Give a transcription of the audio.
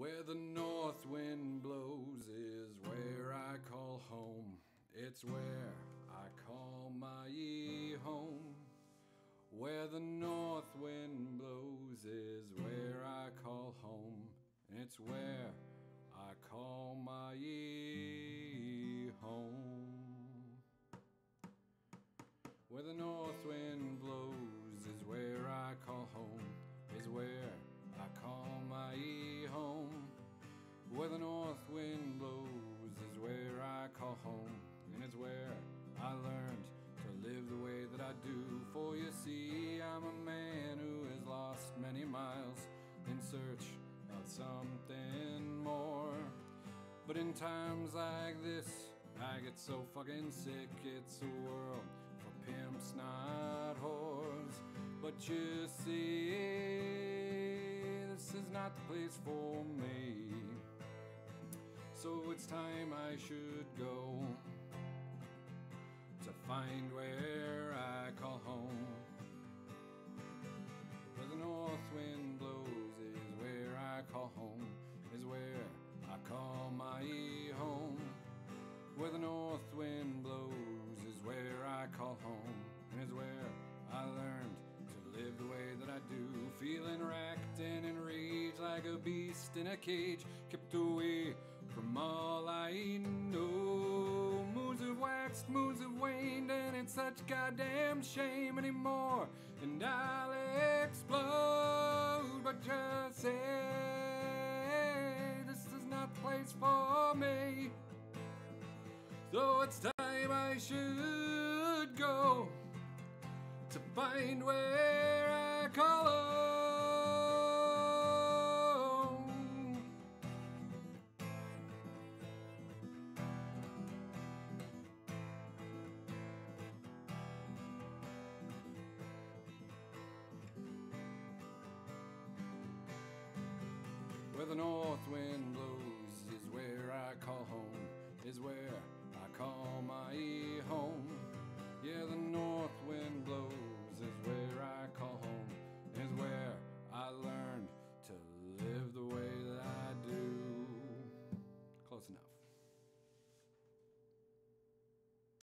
Where the north wind blows is where I call home. It's where I call my home. Where the north wind blows is where I call home. It's where I call my home. Where the north wind blows is where I call home. I'm a man who has lost many miles in search of something more. But in times like this, I get so fucking sick. It's a world for pimps, not whores. But you see, this is not the place for me. So it's time I should go to find where call home, and is where I learned to live the way that I do. Feeling racked and enraged like a beast in a cage, kept away from all I know. Moons have waxed, moons have waned, and it's such goddamn shame anymore. And I'll explode, but just say this is not the place for me. So it's time I should find where I call home. Where the north wind blows